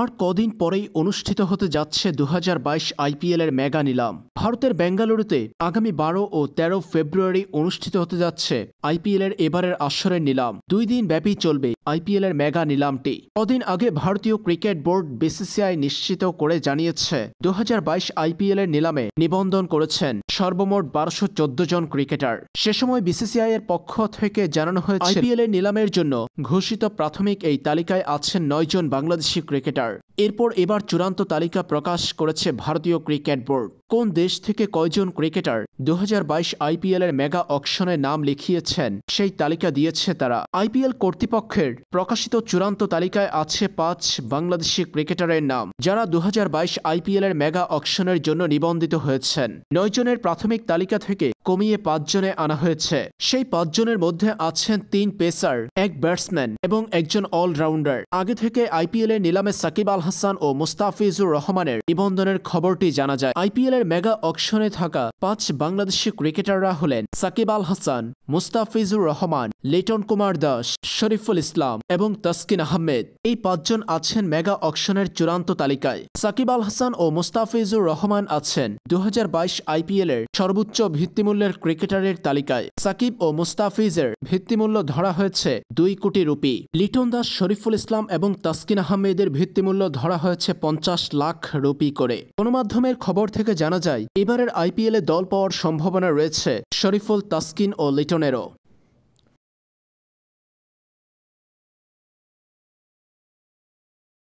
আর কদিন পরেই অনুষ্ঠিত হতে যাচ্ছে দু আইপিএল এর মেগা নিলাম। ভারতের বেঙ্গালুরুতে আগামী বারো ও তেরো ফেব্রুয়ারি অনুষ্ঠিত হতে যাচ্ছে আইপিএল এর এবারের আসরের নিলাম। দুই দিন ব্যাপী চলবে আইপিএল এর মেগা নিলামটি। কদিন আগে ভারতীয় ক্রিকেট বোর্ড বিসিসিআই নিশ্চিত করে জানিয়েছে দু হাজার বাইশ আইপিএল এর নিলামে নিবন্ধন করেছেন সর্বমোট বারোশো জন ক্রিকেটার। সে সময় বিসিসিআই এর পক্ষ থেকে জানানো হয়েছে আইপিএল এর নিলামের জন্য ঘোষিত প্রাথমিক এই তালিকায় আছেন নয় জন বাংলাদেশি ক্রিকেটার। show. এরপর এবার চূড়ান্ত তালিকা প্রকাশ করেছে ভারতীয় ক্রিকেট বোর্ড। কোন দেশ থেকে কয়জন ক্রিকেটার দু আইপিএল এর মেগা অকশনে নাম লিখিয়েছেন, সেই তালিকা দিয়েছে তারা। আইপিএল কর্তৃপক্ষের প্রকাশিত চূড়ান্ত তালিকায় আছে পাঁচ বাংলাদেশি ক্রিকেটারের নাম, যারা দু হাজার বাইশ আইপিএল এর মেগা অকশনের জন্য নিবন্ধিত হয়েছেন। নয় জনের প্রাথমিক তালিকা থেকে কমিয়ে পাঁচজনে আনা হয়েছে। সেই পাঁচজনের মধ্যে আছেন তিন পেসার, এক ব্যাটসম্যান এবং একজন অলরাউন্ডার। আগে থেকে আইপিএলের নিলামে সাকিব আল হাসান ও মুস্তাফিজুর রহমানের নিবন্ধনের খবরটি জানা যায়। আইপিএল এর মেগা অকশনে থাকা পাঁচ বাংলাদেশি ক্রিকেটাররা হলেন সাকিব আল হাসান, মুস্তাফিজুর রহমান, লিটন কুমার দাস, শরীফুল ইসলাম এবং তসকিন আহমেদ। এই পাঁচজন আছেন মেগা অকশনের চূড়ান্ত তালিকায়। সাকিব আল হাসান ও মুস্তাফিজুর রহমান আছেন দু হাজার বাইশ আইপিএল এর সর্বোচ্চ ভিত্তিমূল্যের ক্রিকেটারের তালিকায়। সাকিব ও মুস্তাফিজের ভিত্তিমূল্য ধরা হয়েছে দুই কোটি রুপি। লিটন দাস, শরীফুল ইসলাম এবং তাসকিন আহমেদের ভিত্তিমূল্য ধরা হয়েছে পঞ্চাশ লাখ রুপি করে। গণমাধ্যমের খবর থেকে জানা যায়, এবারের আইপিএলে দল পাওয়ার সম্ভাবনা রয়েছে শরীফুল তাসকিন ও লিটনেরও।